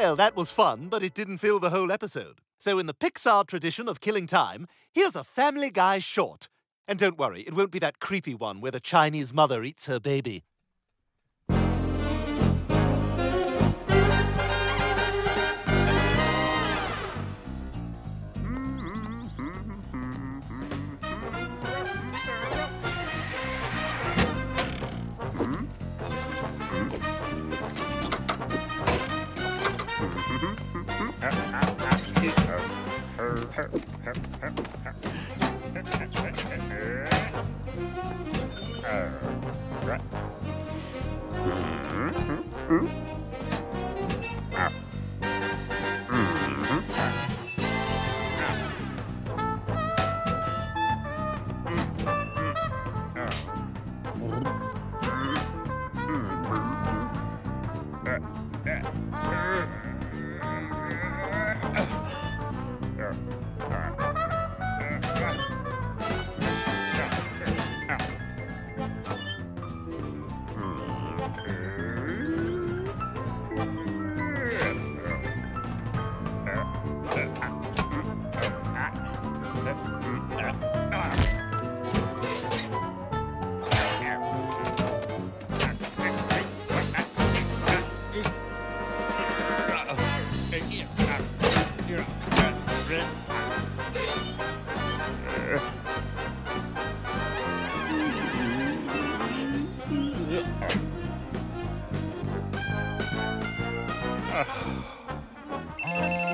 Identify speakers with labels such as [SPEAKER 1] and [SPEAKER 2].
[SPEAKER 1] Well, that was fun, but it didn't fill the whole episode. So in the Pixar tradition of killing time, here's a Family Guy short. And don't worry, it won't be that creepy one where the Chinese mother eats her baby. Mm-hmm.
[SPEAKER 2] Ah.